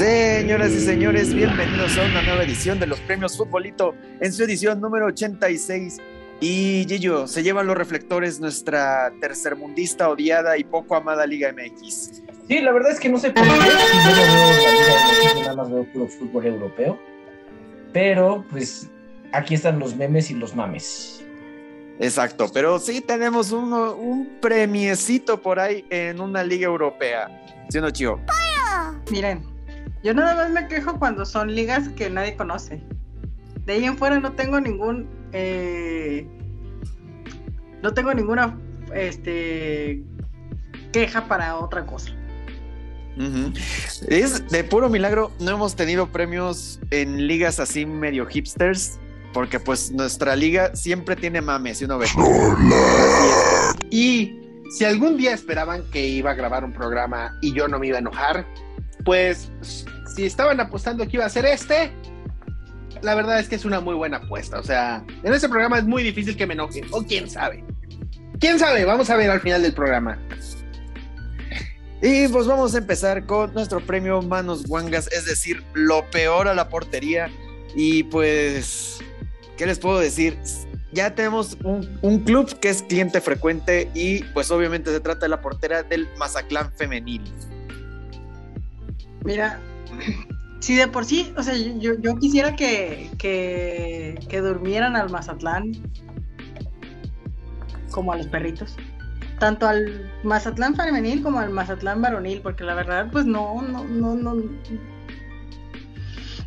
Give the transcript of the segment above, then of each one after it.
Señoras y señores, bienvenidos a una nueva edición de los premios Futbolito en su edición número 86. Y Gillo, se llevan los reflectores nuestra tercermundista odiada y poco amada Liga MX. Sí, la verdad es que no sé por qué. Yo no veo la Liga MX, nada más veo puro fútbol europeo. Pero, pues, aquí están los memes y los mames. Exacto, pero sí tenemos uno, un premiecito por ahí en una liga europea. ¿Sí o no, Chío? Miren, yo nada más me quejo cuando son ligas que nadie conoce. De ahí en fuera no tengo ningún. eh, no tengo ninguna este, queja para otra cosa. Es de puro milagro, no hemos tenido premios en ligas así medio hipsters, porque pues nuestra liga siempre tiene mames, ¿sí uno ve. Y si algún día esperaban que iba a grabar un programa y yo no me iba a enojar, pues si estaban apostando que iba a ser este, la verdad es que es una muy buena apuesta. O sea, en este programa es muy difícil que me enoje. O quién sabe. ¿Quién sabe? Vamos a ver al final del programa. Y pues vamos a empezar con nuestro premio Manos Guangas, es decir, lo peor a la portería. Y pues, ¿qué les puedo decir? Ya tenemos un, un club que es cliente frecuente y pues obviamente se trata de la portera del Mazatlán femenil. Mira, si de por sí, o sea, yo, quisiera que, que, que durmieran al Mazatlán como a los perritos. Tanto al Mazatlán femenil como al Mazatlán varonil, porque la verdad, pues no, no, no, no.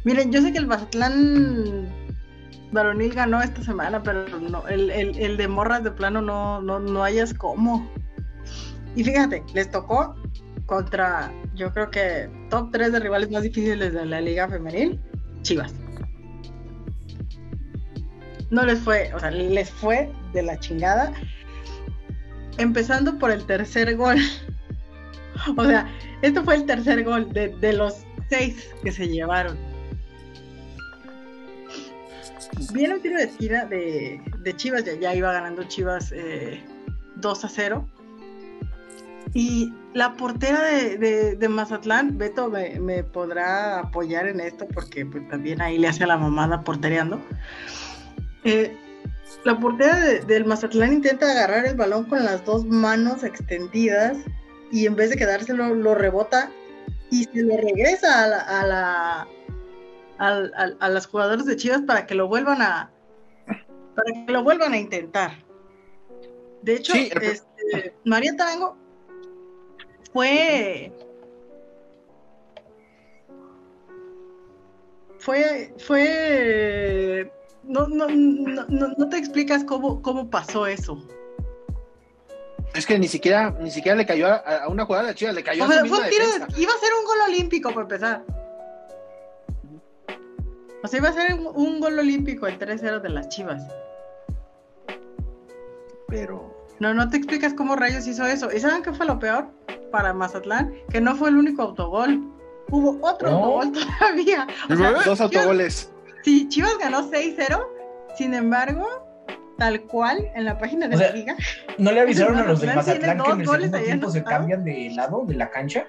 Miren, yo sé que el Mazatlán varonil ganó esta semana, pero no, el, el, el de morras de plano no, no, no hayas cómo. Y fíjate, les tocó contra, yo creo que top 3 de rivales más difíciles de la liga femenil, Chivas. No les fue, o sea, les fue de la chingada. Empezando por el tercer gol. O sea, esto fue el tercer gol de, de los seis que se llevaron. Viene un tiro de esquina de, de Chivas, ya, ya, iba ganando Chivas eh, 2 a 0. Y la portera de, de, de Mazatlán, Beto me, me, podrá apoyar en esto porque pues, también ahí le hace a la mamada portereando. Eh, la portera de, del Mazatlán intenta agarrar el balón con las dos manos extendidas y en vez de quedárselo lo rebota y se lo regresa a la, a, la, a, a, a las jugadoras de Chivas para que lo vuelvan a para que lo vuelvan a intentar. De hecho, sí, este, María Tarango fue fue fue no, no, no, no, te explicas cómo, cómo pasó eso. Es que ni siquiera, ni siquiera le cayó a, a una jugada de Chivas, le cayó o sea, a su fue un tiro de, iba a ser un gol olímpico para empezar. O sea, iba a ser un, un gol olímpico el 3-0 de las Chivas. Pero. No, no te explicas cómo Rayos hizo eso. ¿Y saben qué fue lo peor para Mazatlán? Que no fue el único autogol. Hubo otro ¿No? autogol todavía. O sea, Dos autogoles. Sí, Chivas ganó 6-0, sin embargo, tal cual en la página de o sea, la liga. ¿No le avisaron a los de Mazatlán que en el segundo tiempo se cambian de lado de la cancha?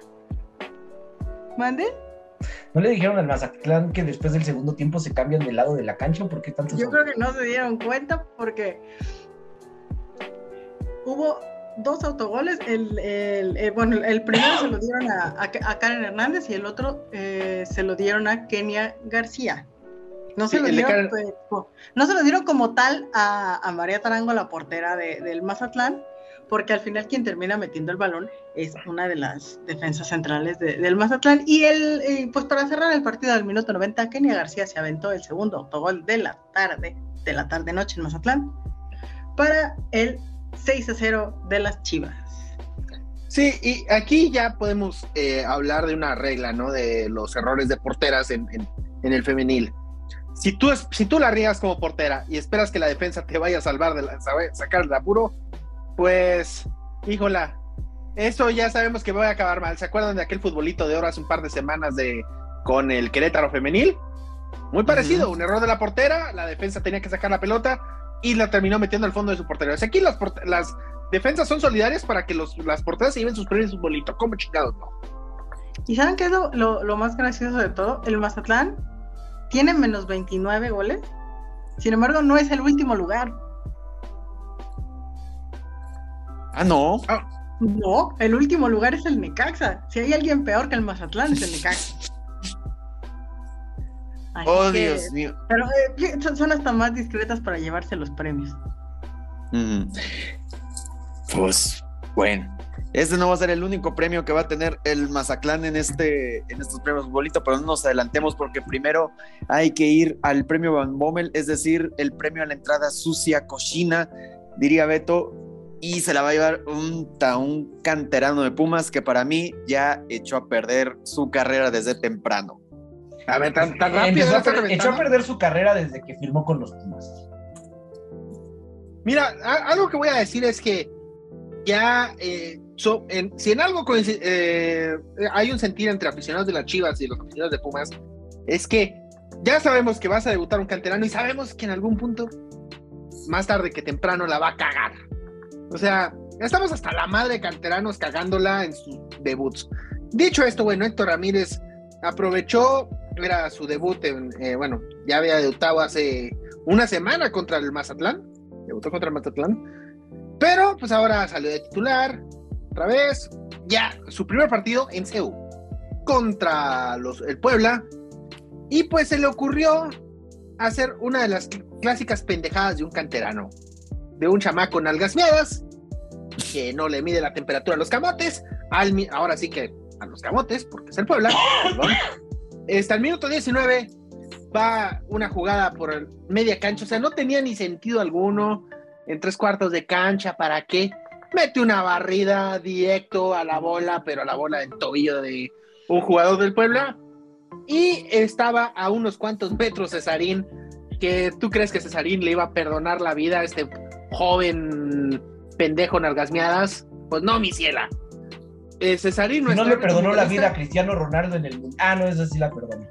¿Mande? ¿No le dijeron al Mazatlán que después del segundo tiempo se cambian de lado de la cancha? ¿Por qué tanto? Yo creo que no se dieron cuenta porque hubo dos autogoles. El, el, el bueno, el primero se lo dieron a, Karen Hernández y el otro eh, se lo dieron a Kenia García. No se, lo dieron, pues, no se lo dieron como tal a, a María Tarango, la portera de, del Mazatlán, porque al final quien termina metiendo el balón es una de las defensas centrales de, del Mazatlán. Y el, eh, pues para cerrar el partido del minuto 90, Kenia García se aventó el segundo autogol de la tarde, de la tarde-noche en Mazatlán, para el 6 a 0 de las Chivas. Sí, y aquí ya podemos eh, hablar de una regla, ¿no? De los errores de porteras en, en, en el femenil si tú, si tú la riegas como portera y esperas que la defensa te vaya a salvar, de la, sacar el apuro, pues, híjola, eso ya sabemos que va a acabar mal. ¿Se acuerdan de aquel futbolito de oro hace un par de semanas de, con el Querétaro femenil? Muy parecido, uh -huh. un error de la portera, la defensa tenía que sacar la pelota y la terminó metiendo al fondo de su portero. O sea, aquí las, las defensas son solidarias para que los, las porteras se lleven sus premios futbolito, como chingados, ¿no? ¿Y saben qué es lo, lo- lo más gracioso de todo? El Mazatlán tiene menos 29 goles. Sin embargo, no es el último lugar. Ah, no. No, el último lugar es el Necaxa. Si hay alguien peor que el Mazatlán, es el Necaxa. Así Oh, que- Dios mío. Pero eh, son- hasta más discretas para llevarse los premios. Ujú. Pues bueno, este no va a ser el único premio que va a tener el Mazatlán en este en estos premios futbolito, pero no nos adelantemos porque primero hay que ir al premio Van Bommel, es decir, el premio a la entrada sucia, cochina, diría Beto, y se la va a llevar un, un canterano de Pumas que para mí ya echó a perder su carrera desde temprano. A ver, tan, tan rápido. empezó a echó a perder su carrera desde que firmó con los Pumas. Mira, a- algo que voy a decir es que ya, eh, so- en- si en algo eh, hay un sentir entre aficionados de las Chivas y los aficionados de Pumas, es que ya sabemos que vas a debutar un canterano y sabemos que en algún punto, más tarde que temprano, la va a cagar. O sea, estamos hasta la madre de canteranos cagándola en sus debuts. Dicho esto, bueno, Héctor Ramírez aprovechó, era su debut, en, eh, bueno, ya había debutado hace una semana contra el Mazatlán, debutó contra el Mazatlán, pero pues ahora salió de titular, otra vez, ya su primer partido en CEU contra el Puebla, y pues se le ocurrió hacer una de las cl- clásicas pendejadas de un canterano, de un chamaco en algas miadas, que no le mide la temperatura a los camotes, al, ahora sí que a los camotes, porque es el Puebla, perdón. Está el minuto 19, va una jugada por media cancha, o sea, no tenía ni sentido alguno en tres cuartos de cancha, ¿para qué? Mete una barrida directo a la bola, pero a la bola del tobillo de un jugador del Puebla, y estaba a unos cuantos metros Cesarín, que tú crees que Cesarín le iba a perdonar la vida a este joven pendejo nalgasmeadas, pues no, mi ciela. Eh, Cesarín No, le perdonó la vida a Cristiano Ronaldo en el mundo. Ah, no, eso sí la perdonó.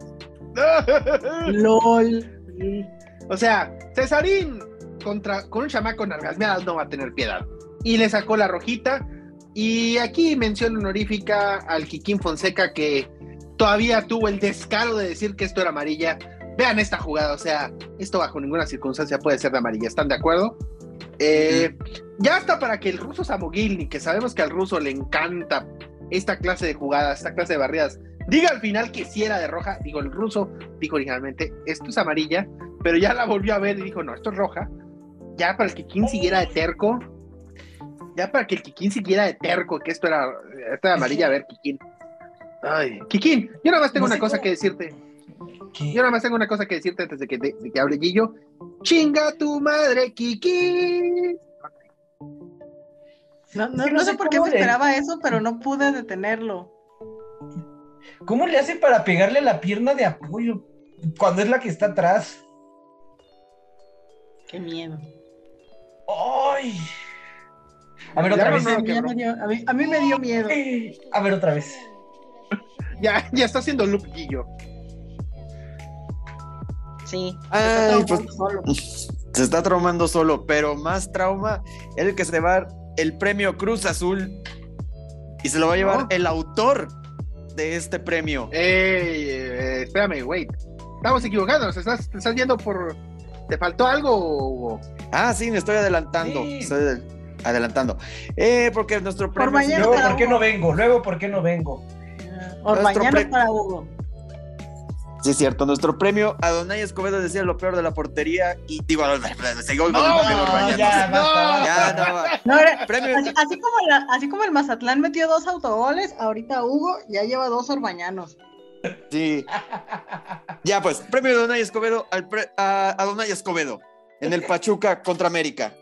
LOL. O sea, Cesarín contra, con un chamaco en algasmeadas no va a tener piedad. Y le sacó la rojita. Y aquí mención honorífica al Kikín Fonseca que todavía tuvo el descaro de decir que esto era amarilla. Vean esta jugada, o sea, esto bajo ninguna circunstancia puede ser de amarilla, ¿están de acuerdo? Eh, Ya está para que el ruso Samogilny, que sabemos que al ruso le encanta esta clase de jugadas, esta clase de barridas, diga al final que sí era de roja. Digo, el ruso dijo originalmente, esto es amarilla, pero ya la volvió a ver y dijo, no, esto es roja. Ya para el Kikín siguiera de terco, ya para que el Kikín siguiera de terco, que esto era, esto era amarilla, a ver, Kikín. Ay, Kikín, yo nada más tengo No una cosa que decirte. ¿Qué? Yo nada más tengo una cosa que decirte antes de que, de, de que hable Gillo. Chinga tu madre, Kikín. No, no- Es que no no sé sé por qué me le- esperaba eso, pero no pude detenerlo. ¿Cómo le hace para pegarle la pierna de apoyo cuando es la que está atrás? Qué miedo. ¡Ay! A ver, otra vez. A mí, me dio, a mí- a mí me dio miedo. A ver, otra vez. Ya, ya está haciendo loop Gillo. Sí. Ay, está pues- solo. Se está traumando solo, pero más trauma es el que se va a llevar el premio Cruz Azul y se lo va a llevar No. el autor de este premio. Ey, eh, espérame, wait. Estamos equivocándonos. ¿Estás, estás yendo por. ¿Te faltó algo? o- Ah, sí, me estoy adelantando. Sí. Estoy adelantando. Eh, porque nuestro Por premio. mañana Luego, ¿por qué Hugo. no vengo? Luego, ¿por qué no vengo? Por Nuestro mañana pre- para Hugo. Sí, es cierto. Nuestro premio a Donay Escobedo decía lo peor de la portería y digo, No, el Orbañanos. ya, no. basta, Ya, basta. no, va. No, era- Premio- así, así como la- así como el Mazatlán metió dos autogoles, ahorita Hugo ya lleva dos orbañanos. Sí. Ya, pues, premio Donay Escobedo al pre- a, a Donay Escobedo en el Pachuca contra América.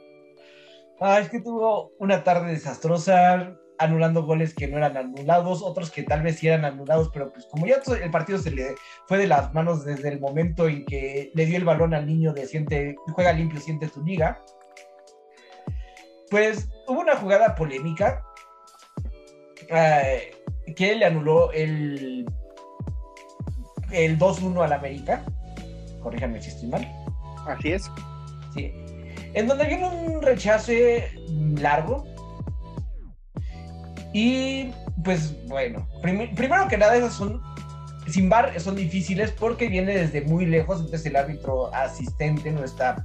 Ah, es que tuvo una tarde desastrosa, anulando goles que no eran anulados, otros que tal vez sí eran anulados, pero pues como ya el partido se le fue de las manos desde el momento en que le dio el balón al niño de siente, juega limpio, siente tu liga, pues hubo una jugada polémica eh, que le anuló el, el 2-1 al América, corríjanme si estoy mal. Así es. Sí. En donde viene un rechace largo. Y pues bueno, prim- primero que nada, esas son, sin bar, son difíciles porque viene desde muy lejos, entonces el árbitro asistente no está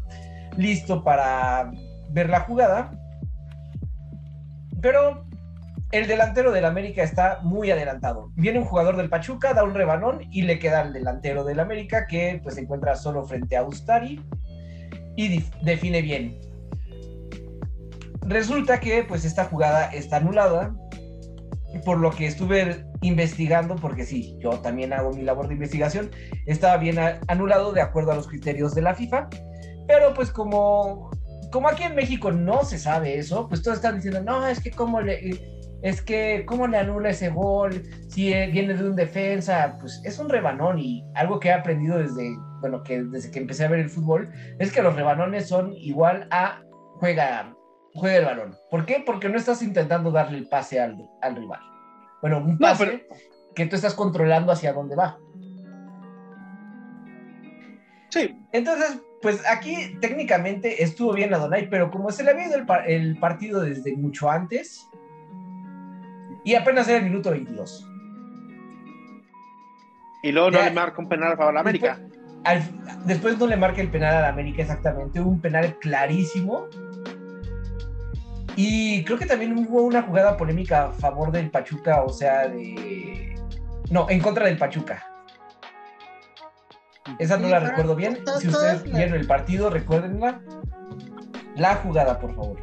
listo para ver la jugada. Pero el delantero del América está muy adelantado. Viene un jugador del Pachuca, da un rebanón y le queda al delantero del América que pues se encuentra solo frente a Ustari y define bien. Resulta que pues esta jugada está anulada, por lo que estuve investigando, porque sí, yo también hago mi labor de investigación, estaba bien anulado de acuerdo a los criterios de la FIFA, pero pues como, como aquí en México no se sabe eso, pues todos están diciendo, no, es que cómo le... Es que, ¿cómo le anula ese gol? Si eh, viene de un defensa, pues es un rebanón y algo que he aprendido desde, bueno, que desde que empecé a ver el fútbol, es que los rebanones son igual a juega, juega el balón. ¿Por qué? Porque no estás intentando darle el pase al, al rival. Bueno, un pase pero- que tú estás controlando hacia dónde va. Sí, Entonces, pues aquí técnicamente estuvo bien Adonai, pero como se le había ido el, par- el partido desde mucho antes, y apenas era el minuto 22. y luego no Ya. le marca un penal a favor de la América. Al- después no le marca el penal a la América exactamente, un penal clarísimo. Y creo que también hubo una jugada polémica a favor del Pachuca, o sea, de... No, en contra del Pachuca. Esa no Sí, la recuerdo bien. Si ustedes vieron el partido, recuérdenla. La jugada, por favor.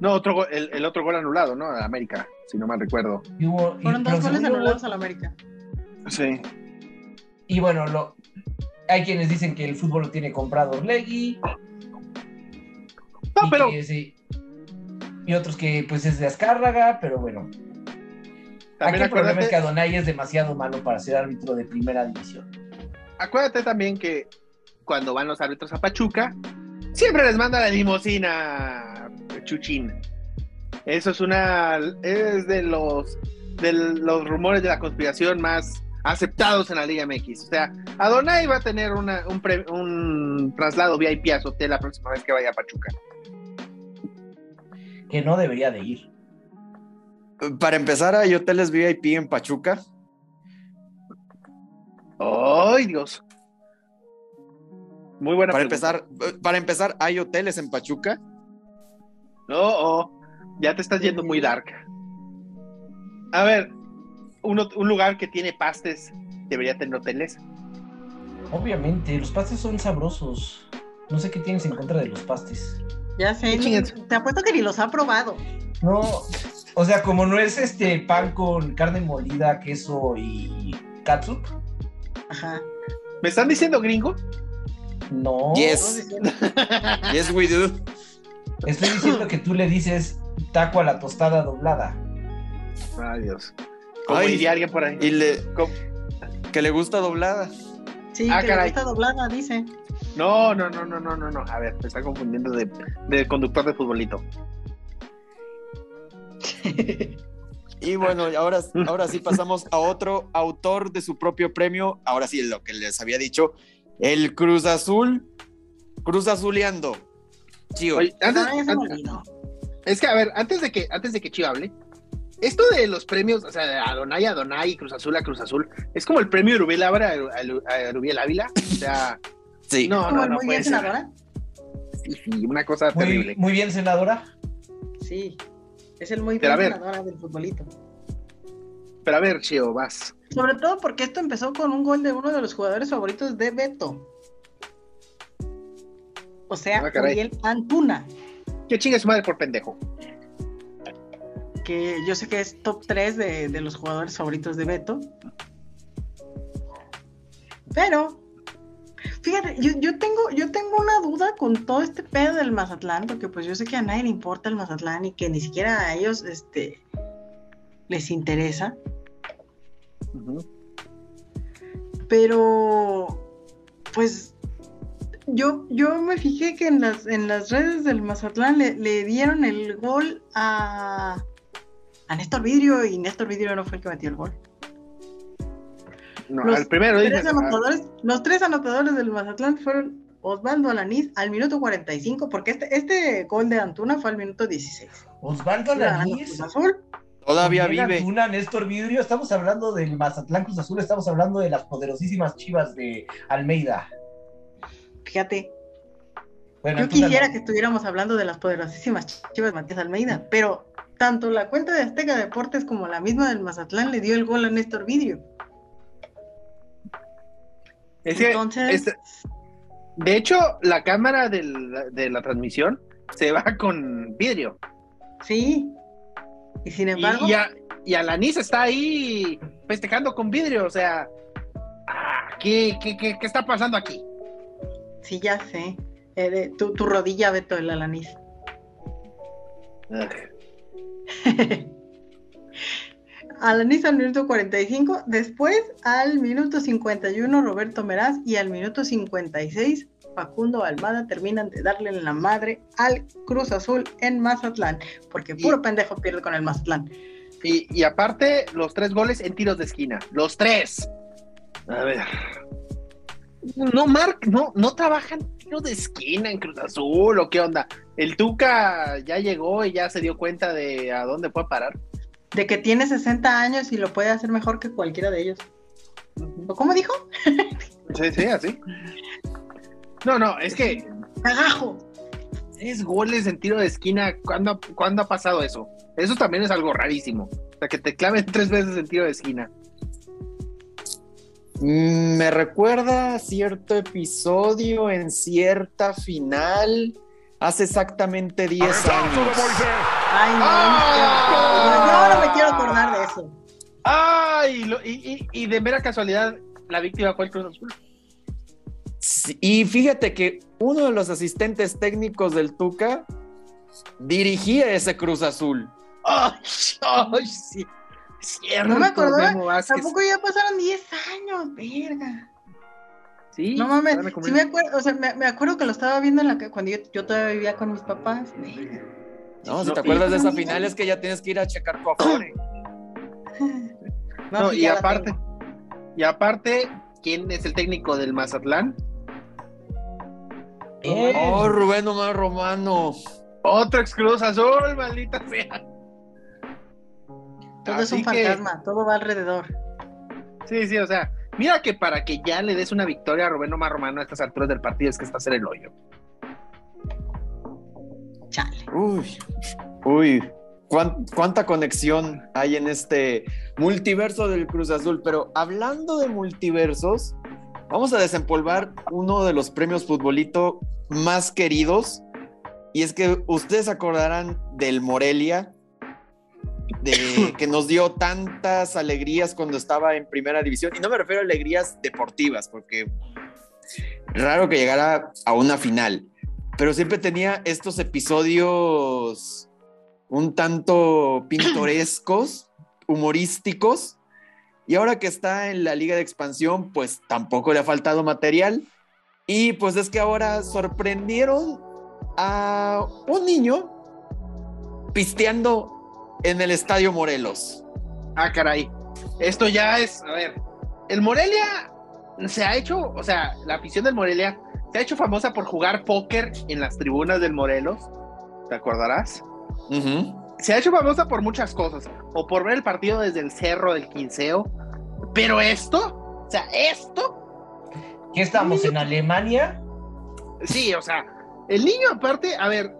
No, otro go- el, el otro gol anulado, ¿no? A América, si no mal recuerdo. Y, hubo- Fueron dos goles yo hubo- anulados a la América. Sí. Y bueno, lo, hay quienes dicen que el fútbol lo tiene comprado Orlegui. No, y pero otros que pues es de Azcárraga, pero bueno. Aquí también el problema es que Adonai es demasiado malo para ser árbitro de primera división. acuérdate también que cuando van los árbitros a Pachuca, siempre les manda la limosina Chuchín. Eso es una es de los de los rumores de la conspiración más aceptados en la Liga MX. O sea, Adonai va a tener una- un, pre- un traslado VIP a su hotel la próxima vez que vaya a Pachuca. Que no debería de ir. Para empezar, hay hoteles VIP en Pachuca. ¡Ay, Dios! Muy buena Para pregunta. empezar, para empezar, hay hoteles en Pachuca. No, oh, ya te estás yendo muy dark. A ver, uno- un lugar que tiene pastes debería tener hoteles. Obviamente, los pastes son sabrosos. No sé qué tienes en contra de los pastes. Ya sé, chingados. te apuesto que ni los ha probado. No, o sea, como no es este pan con carne molida, queso y catsup, Ajá. ¿Me están diciendo gringo? no. Yes. Yes, we do. Estoy diciendo que tú le dices taco a la tostada doblada. Ay, Dios. Como Ay. diría alguien por ahí. Y le, ¿Cómo? que le gusta doblada. Sí, Ah, que caray. le gusta doblada, dice. No, no, no, no, no, no, no. A ver, me está confundiendo de, de conductor de futbolito. Y bueno, y ahora, ahora sí pasamos a otro autor de su propio premio. Ahora sí, lo que les había dicho. El Cruz Azul. Cruz Azuleando. Chío. Oye, antes, es que, a ver, antes de que, antes de que Chivo hable, esto de los premios, o sea, de Adonai a Adonai, Cruz Azul a Cruz Azul, es como el premio Rubiel Ávila a, a Rubiel Ávila. O sea, sí. no, no, muy bien, ser. senadora. Sí, sí, una cosa Muy, terrible. muy bien, senadora. Sí. Es el muy Pero bien a ver. senadora del futbolito. Pero a ver, Chio, vas. Sobre todo porque esto empezó con un gol de uno de los jugadores favoritos de Beto. O sea, Ah. Uriel Antuna, Que chingue su madre por pendejo. que yo sé que es top 3 de, de los jugadores favoritos de Beto. Pero, fíjate, yo, yo tengo, yo tengo una duda con todo este pedo del Mazatlán, porque pues yo sé que a nadie le importa el Mazatlán y que ni siquiera a ellos este, les interesa. Pero pues yo, yo me fijé que en las, en las redes del Mazatlán le, le dieron el gol a, a Néstor Vidrio y Néstor Vidrio no fue el que metió el gol. No, Los al primero Tres dices, ah, anotadores, los tres anotadores del Mazatlán fueron Osvaldo Alanís al minuto 45, porque este, este gol de Antuna fue al minuto 16. Osvaldo Alanís. Cruz Azul. Todavía vive. Antuna, Néstor Vidrio, estamos hablando del Mazatlán Cruz Azul, estamos hablando de las poderosísimas chivas de Almeida. Fíjate, Bueno, yo Antuna quisiera no. que estuviéramos hablando de las poderosísimas chivas de Matías Almeida, pero tanto la cuenta de Azteca Deportes como la misma del Mazatlán le dio el gol a Néstor Vidrio. Es que, Entonces, este- de hecho, la cámara de la transmisión se va con vidrio. sí. Y sin embargo, y, a- y Alanis está ahí festejando con vidrio. O sea, ah, ¿qué, qué, qué, qué está pasando aquí? sí, ya sé. Eh, tu, tu rodilla, Beto, el. Alanis al minuto 45, después al minuto 51 Roberto Meraz y al minuto 56 Facundo Almada terminan de darle la madre al Cruz Azul en Mazatlán, porque puro Y- pendejo pierde con el Mazatlán. Y, y aparte, los tres goles en tiros de esquina. Los tres. A ver. No, Mark, no, no trabajan tiro de esquina en Cruz Azul o qué onda. El Tuca ya llegó y ya se dio cuenta de a dónde puede parar. De que tiene 60 años y lo puede hacer mejor que cualquiera de ellos. ¿O cómo dijo? Sí, sí, así. No, no, es que ¡Cagajo! tres goles en tiro de esquina. ¿Cuándo, ¿Cuándo ha pasado eso? Eso también es algo rarísimo. O sea, que te claven tres veces en tiro de esquina. Mm, Me recuerda a cierto episodio en cierta final hace exactamente 10 años. Ay, no, ¡Ah! yo ahora me quiero acordar de eso. ¡Ay! lo- y, y- y de mera casualidad, la víctima fue el Cruz Azul. Sí, Y fíjate que uno de los asistentes técnicos del Tuca dirigía ese Cruz Azul. ¡Ay! ¡Ay! Sí. Cierto, No me acordaba. Tampoco ya pasaron 10 años, verga. Sí, No mames, sí me acuerdo, o sea, me, me acuerdo que lo estaba viendo en la cuando yo, yo todavía vivía con mis papás. No, si No, te acuerdas de esa final es que ya tienes que ir a checar tu afore. No, No, y aparte, y aparte, ¿quién es el técnico del Mazatlán? Bien. Oh, Rubén Omar Romano. Otro ex Cruz Azul, maldita sea. todo es un que- fantasma, todo va alrededor. Sí, sí, o sea, mira que para que ya le des una victoria a Rubén Omar Romano a estas alturas del partido es que está a hacer el hoyo. Chale. Uy, uy. cuán- cuánta conexión hay en este multiverso del Cruz Azul. Pero hablando de multiversos, vamos a desempolvar uno de los premios futbolito más queridos. Y es que ustedes se acordarán del Morelia, de que nos dio tantas alegrías cuando estaba en primera división. Y no me refiero a alegrías deportivas, porque raro que llegara a una final. Pero siempre tenía estos episodios un tanto pintorescos, humorísticos. Y ahora que está en la liga de expansión, pues tampoco le ha faltado material. Y pues es que ahora sorprendieron a un niño pisteando en el Estadio Morelos. Ah, caray. Esto ya es, a ver, el Morelia se ha hecho, o sea, la afición del Morelia se ha hecho famosa por jugar póker en las tribunas del Morelos. ¿Te acordarás? Se ha hecho famosa por muchas cosas, o por ver el partido desde el cerro del quinceo, pero esto, o sea, esto, ¿Qué estamos en Alemania? sí, o sea, el niño aparte, a ver,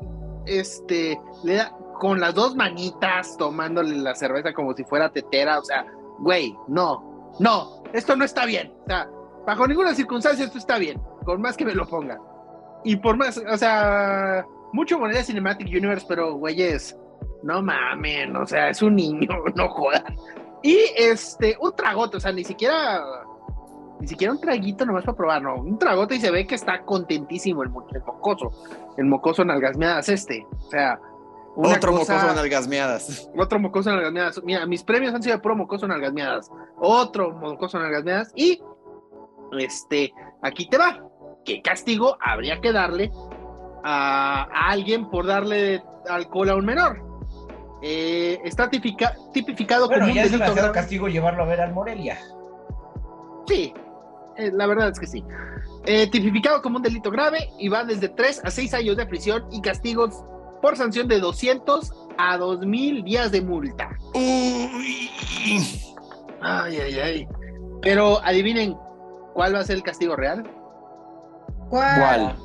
este, le da con las dos manitas tomándole la cerveza como si fuera tetera, o sea, güey, no, no, esto no está bien, o sea, bajo ninguna circunstancia esto está bien, con más que me lo pongan. Y por más, o sea, mucho moneda Cinematic Universe, pero güeyes, no mamen, o sea, es un niño, no jodan. Y este, un tragote, o sea, ni siquiera, ni siquiera un traguito nomás para probar, no, un tragote y se ve que está contentísimo el, el mocoso, el mocoso nalgasmeadas este, o sea, una Otro cosa- mocoso en algasmeadas. otro mocoso en algasmeadas. Mira, mis premios han sido de puro mocoso en algasmeadas. Otro mocoso en algasmeadas. Y este, aquí te va. ¿Qué castigo habría que darle a, a alguien por darle alcohol a un menor? Eh, está tipica- tipificado Bueno, como un ya es delito demasiado grave. castigo llevarlo a ver al Morelia. Sí, eh, la verdad es que sí. eh, tipificado como un delito grave y va desde 3 a 6 años de prisión y castigos por sanción de 200 a 2000 días de multa. Uy. Ay, ay, ay. Pero adivinen cuál va a ser el castigo real. ¿Cuál? ¿Cuál?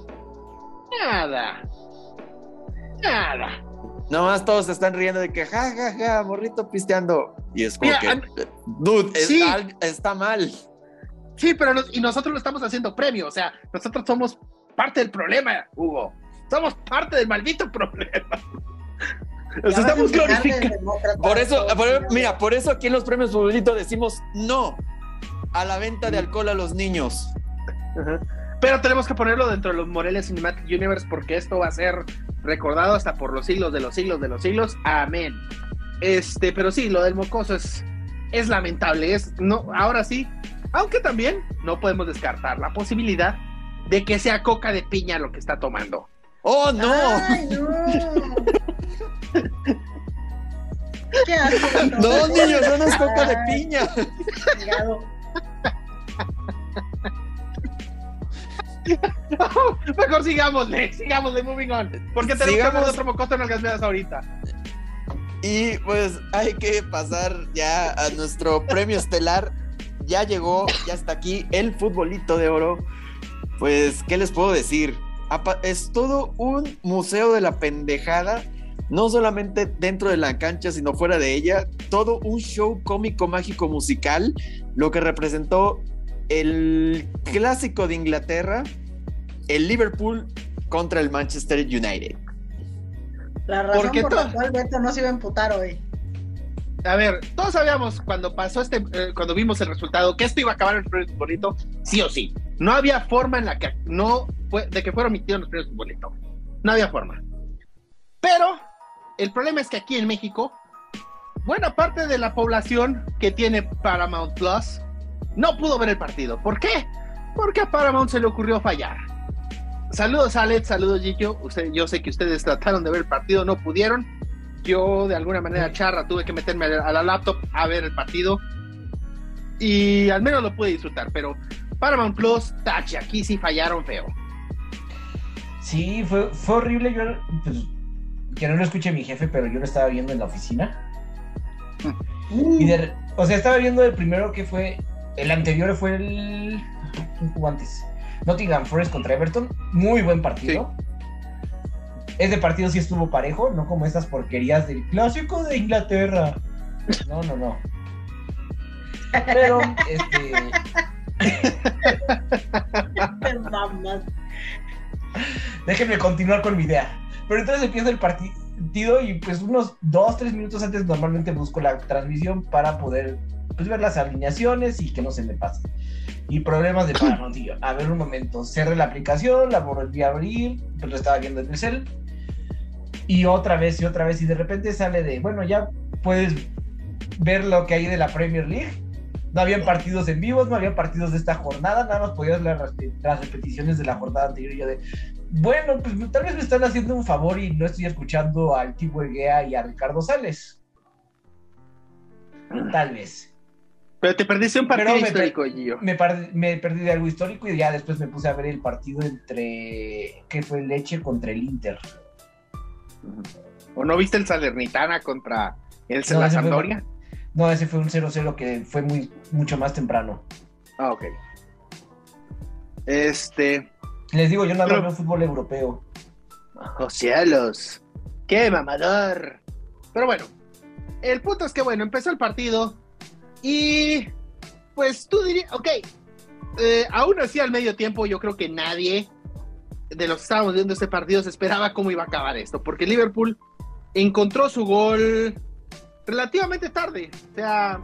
Nada. Nada. Nomás todos se están riendo de que ja, ja, ja, morrito pisteando. Y es como Mira, que, dude, Sí. está, está mal. Sí, pero nos- y nosotros lo estamos haciendo premio. O sea, nosotros somos parte del problema, Hugo. Somos parte del maldito problema. Nos estamos glorificando. Por eso, por- mira, por eso aquí en los premios futbolito decimos no a la venta de alcohol a los niños. Ajá. Pero tenemos que ponerlo dentro de los Morelia Cinematic Universe porque esto va a ser recordado hasta por los siglos de los siglos de los siglos. Amén. Este, pero sí, lo del mocoso es, es lamentable. Es, no, ahora sí, aunque también no podemos descartar la posibilidad de que sea coca de piña lo que está tomando. ¡Oh, no! Ay, no. ¿Qué haces? No, niños, no es coca de piña. Mejor sigámosle, sigámosle, moving on. Porque tenemos que Sigamos. de otro mocoso en las ahorita. Y pues hay que pasar ya a nuestro premio estelar. Ya llegó, ya está aquí el futbolito de oro. Pues, ¿qué les puedo decir? Es todo un museo de la pendejada, no solamente dentro de la cancha, sino fuera de ella. Todo un show cómico, mágico, musical, lo que representó el clásico de Inglaterra, el Liverpool contra el Manchester United. La razón Porque por la cual Beto no se iba a emputar hoy. A ver, todos sabíamos cuando pasó este, eh, cuando vimos el resultado, que esto iba a acabar en el premio futbolito, sí o sí. No había forma en la que no fue, de que fuera omitido en los premios futbolito. No había forma. Pero el problema es que aquí en México, buena parte de la población que tiene Paramount Plus no pudo ver el partido. ¿Por qué? Porque a Paramount se le ocurrió fallar. Saludos Alex, saludos Gillo. Usted, yo sé que ustedes trataron de ver el partido, no pudieron. Yo de alguna manera charra tuve que meterme a la, laptop a ver el partido y al menos lo pude disfrutar, pero Paramount Plus, tache, aquí sí fallaron feo. Sí, fue, fue horrible. Yo, pues, que no lo escuche mi jefe, pero yo lo estaba viendo en la oficina. Y de- o sea, estaba viendo el primero que fue. El anterior fue el. ¿quién jugó antes? Nottingham Forest contra Everton. Muy buen partido. Ese partido sí estuvo parejo, no como estas porquerías del clásico de Inglaterra. No, no, no. Pero, este. Déjenme continuar con mi idea. Pero entonces empieza el partido y pues unos dos, tres minutos antes normalmente busco la transmisión para poder pues, ver las alineaciones y que no se me pase. Y problemas de Paramount. a ver un momento, cerré la aplicación, la volví a abrir, pues lo estaba viendo en el cel. Y otra vez y otra vez y de repente sale de, bueno, ya puedes ver lo que hay de la Premier League. No habían partidos en vivos, no había partidos de esta jornada, nada más podías ver las, las repeticiones de la jornada anterior. Y yo de, bueno, pues tal vez me están haciendo un favor y no estoy escuchando al tipo Egea y a Ricardo Sales. Tal vez. Pero te perdiste un partido Pero me- histórico, Gio. Me, perdí de algo histórico y ya después me puse a ver el partido entre. que fue Leche contra el Inter. ¿O no viste el Salernitana contra el No, la fue- Sampdoria? No, ese fue un 0-0 que fue muy, mucho más temprano. Ah, ok. Este. Les digo, yo más Pero- veo fútbol europeo. ¡Oh, cielos! ¡Qué mamador! Pero bueno, el punto es que, bueno, empezó el partido y. Pues tú dirías, ok, eh, aún así al medio tiempo yo creo que nadie de los que estábamos viendo este partido se esperaba cómo iba a acabar esto, porque Liverpool encontró su gol relativamente tarde, o sea,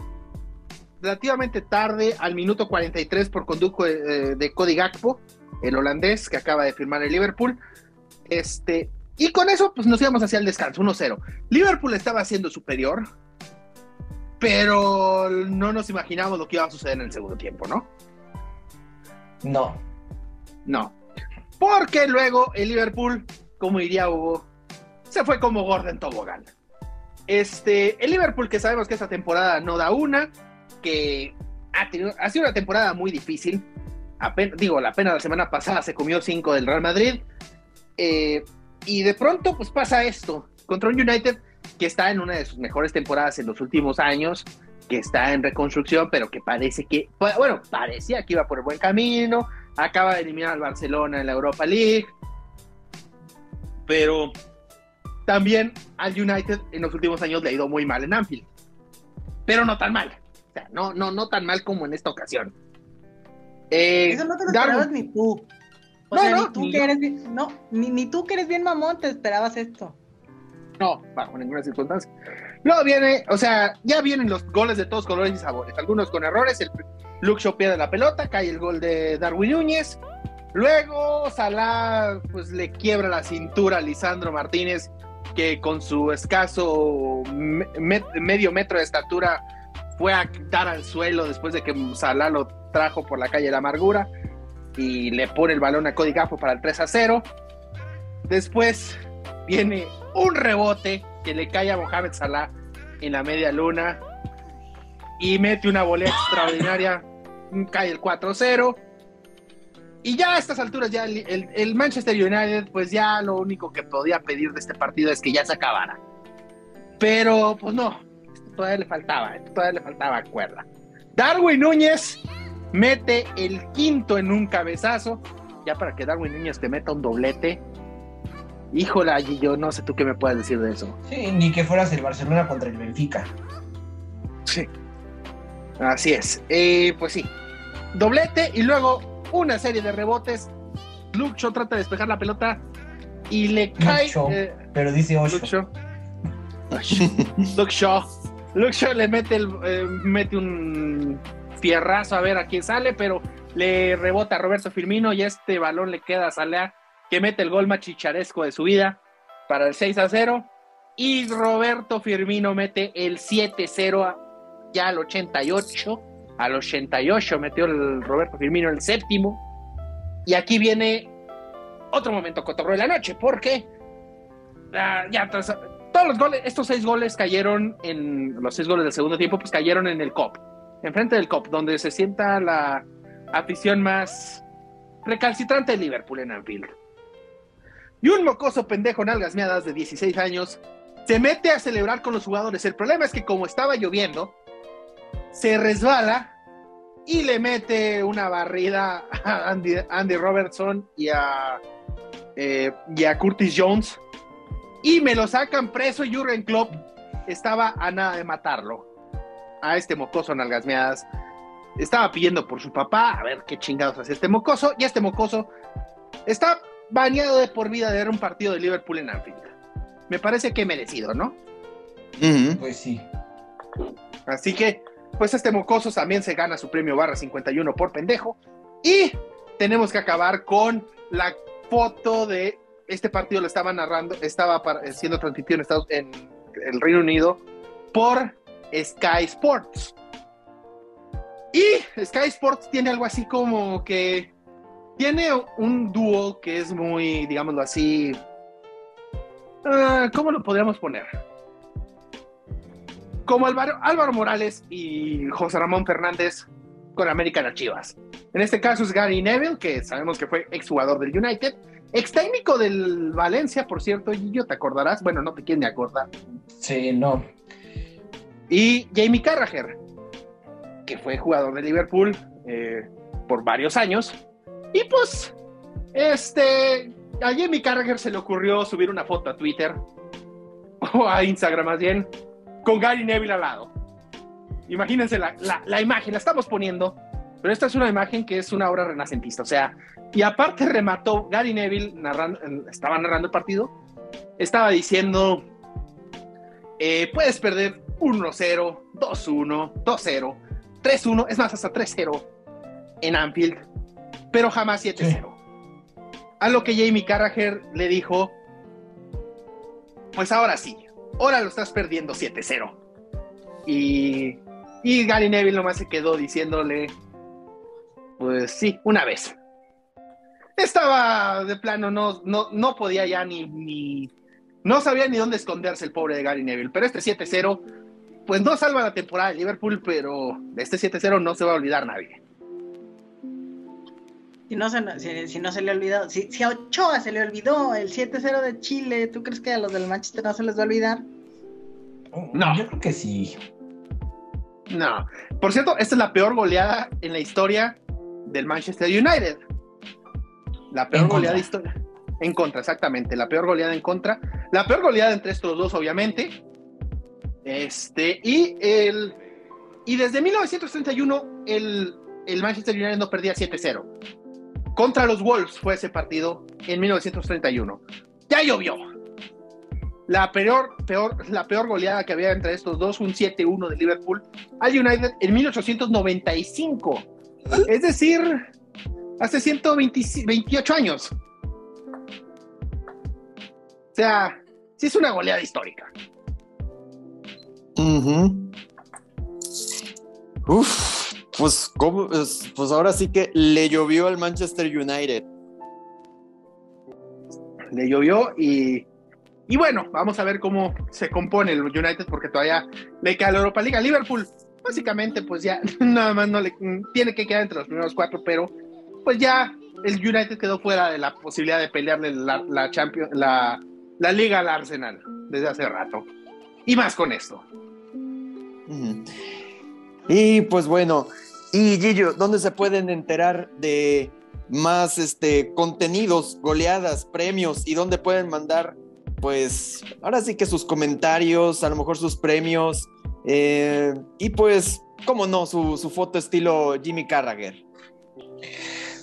relativamente tarde, al minuto 43 por conducto de, de Cody Gakpo, el holandés que acaba de firmar el Liverpool. Este, y con eso, pues nos íbamos hacia el descanso, 1-0. Liverpool estaba siendo superior, pero no nos imaginábamos lo que iba a suceder en el segundo tiempo, ¿no? No. No. Porque luego el Liverpool, como diría Hugo, se fue como Gordon Tobogán. Este, el Liverpool que sabemos que esta temporada no da una, que ha, tenido, ha sido una temporada muy difícil. digo, la pena la semana pasada se comió cinco del Real Madrid. Eh, y de pronto, pues pasa esto contra un United que está en una de sus mejores temporadas en los últimos años, que está en reconstrucción, pero que parece que, bueno, parecía que iba por el buen camino. Acaba de eliminar al Barcelona en la Europa League. Pero también al United en los últimos años le ha ido muy mal en Anfield. Pero no tan mal. O sea, no, no, no tan mal como en esta ocasión. Eh, Eso no te lo esperabas ni tú. O sea, ni tú que eres bien, no, ni, tú que eres bien mamón te esperabas esto. No, bajo ninguna circunstancia. Luego viene, o sea, ya vienen los goles de todos colores y sabores. Algunos con errores. El Luke Shaw pierde la pelota, cae el gol de Darwin Núñez. Luego Salah pues le quiebra la cintura a Lisandro Martínez, que con su escaso medio metro de estatura fue a dar al suelo después de que Salah lo trajo por la calle de la amargura y le pone el balón a Cody Gafo para el 3 a 0. Después viene un rebote que le cae a Mohamed Salah en la media luna y mete una volea extraordinaria, cae el 4-0. Y ya a estas alturas, ya el, Manchester United, pues ya lo único que podía pedir de este partido es que ya se acabara. Pero, pues no, todavía le faltaba, todavía le faltaba cuerda. Darwin Núñez mete el quinto en un cabezazo, ya para que Darwin Núñez te meta un doblete. Híjole, allí yo no sé tú qué me puedes decir de eso. Sí, ni que fueras el Barcelona contra el Benfica. Sí. Así es. Eh, pues sí. Doblete y luego una serie de rebotes. Luke Shaw trata de despejar la pelota y le cae. Eh, pero dice Osho. Luke Shaw. Luke Shaw. Luke Shaw le mete, el, eh, mete un fierrazo a ver a quién sale, pero le rebota a Roberto Firmino y este balón le queda a Salah, que mete el gol más chicharesco de su vida para el 6 a 0. Y Roberto Firmino mete el 7-0 ya al 88 al 88 metió el Roberto Firmino el séptimo. Y aquí viene otro momento cotorro de la noche, porque ah, ya todos los goles, estos seis goles cayeron en los seis goles del segundo tiempo, pues cayeron en el COP, enfrente del COP, donde se sienta la afición más recalcitrante de Liverpool en Anfield. Y un mocoso pendejo en algas miadas de 16 años se mete a celebrar con los jugadores. El problema es que como estaba lloviendo, se resbala y le mete una barrida a Andy, Robertson y a, eh, y a Curtis Jones. Y me lo sacan preso. Jurgen Klopp estaba a nada de matarlo. A este mocoso nalgasmeadas. Estaba pidiendo por su papá, a ver qué chingados hace este mocoso. Y este mocoso está bañado de por vida de ver un partido de Liverpool en Anfield. Me parece que merecido, ¿no? Pues sí. Así que pues este mocoso también se gana su premio barra 51 por pendejo. Y tenemos que acabar con la foto de este partido lo estaba narrando, estaba siendo transmitido en, el Reino Unido por Sky Sports. Y Sky Sports tiene algo así como que tiene un dúo que es muy, digámoslo así, ah, ¿cómo lo podríamos poner? Como Álvaro, Álvaro Morales y José Ramón Fernández con América Chivas. En este caso es Gary Neville, que sabemos que fue exjugador del United, ex técnico del Valencia, por cierto, y yo te acordarás, bueno, no te quieren ni acordar. Sí, no. Y Jamie Carragher, que fue jugador de Liverpool eh, por varios años. Y pues, este, a Jamie Carragher se le ocurrió subir una foto a Twitter, o a Instagram más bien, con Gary Neville al lado. Imagínense la, la, imagen, la estamos poniendo, pero esta es una imagen que es una obra renacentista, o sea, y aparte remató Gary Neville, narrando, estaba narrando el partido, estaba diciendo, eh, puedes perder 1-0, 2-1, 2-0, 3-1, es más, hasta 3-0 en Anfield, pero jamás 7-0. A lo que Jamie Carragher le dijo, pues ahora sí, ahora lo estás perdiendo 7-0. Y, y Gary Neville nomás se quedó diciéndole, pues sí, una vez. Estaba de plano, no, no, no podía ya ni, ni, no sabía ni dónde esconderse el pobre de Gary Neville, pero este 7-0, pues no salva la temporada de Liverpool, pero de este 7-0 no se va a olvidar nadie. Si no, se, si, si no se le ha olvidado, si, si a Ochoa se le olvidó el 7-0 de Chile, ¿tú crees que a los del Manchester no se les va a olvidar? No. Yo creo que sí. No. Por cierto, esta es la peor goleada en la historia del Manchester United. La peor En goleada de contra. historia. En contra, exactamente. La peor goleada en contra. La peor goleada entre estos dos, obviamente. Este, y el. Y desde 1931, el, el Manchester United no perdía 7-0. Contra los Wolves fue ese partido en 1931. Ya llovió. La peor, peor, la peor goleada que había entre estos dos, un 7-1 de Liverpool al United en 1895. Es decir, hace 128 años. O sea, sí es una goleada histórica. Uf, pues, ¿cómo? Es- pues ahora sí que le llovió al Manchester United. Le llovió y, y bueno, vamos a ver cómo se compone el United porque todavía le queda la Europa League. Liverpool, básicamente, pues ya nada más no le tiene que quedar entre los primeros cuatro, pero pues ya el United quedó fuera de la posibilidad de pelearle la, la, Champions, la, la liga al Arsenal desde hace rato. Y más con esto. Ujú. Y pues bueno, y Gillo, ¿dónde se pueden enterar de más este contenidos, goleadas, premios y dónde pueden mandar, pues, ahora sí que sus comentarios, a lo mejor sus premios eh, y pues, cómo no, su, su foto estilo Jimmy Carragher.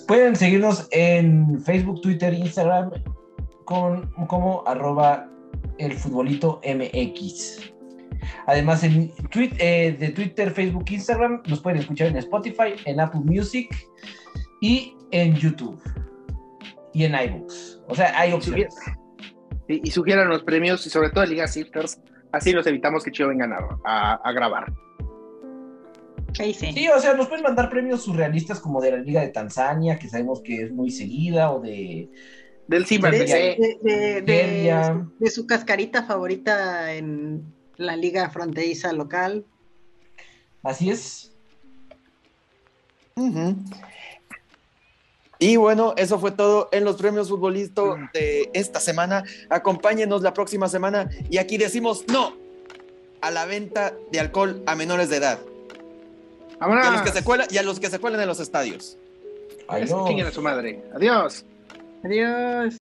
Pueden seguirnos en Facebook, Twitter, Instagram con, como arroba el futbolito MX. Además, en tweet, eh, de Twitter, Facebook, Instagram, nos pueden escuchar en Spotify, en Apple Music y en YouTube. Y en iBooks. O sea, hay opciones. Y, y sugieran los premios y sobre todo Liga Sifters. Así nos evitamos que Chio vengan a, a- a grabar. Ahí sí. Sí, o sea, nos pueden mandar premios surrealistas como de la Liga de Tanzania, que sabemos que es muy seguida, o de Del Simba De, de- de- de su cascarita favorita en la liga fronteriza local. Así es. Y bueno, eso fue todo en los premios futbolistas de esta semana. Acompáñenos la próxima semana y aquí decimos no a la venta de alcohol a menores de edad. Y a los que se cuelan, y a los que se cuelan en los estadios. Adiós. A su madre. Adiós. Adiós.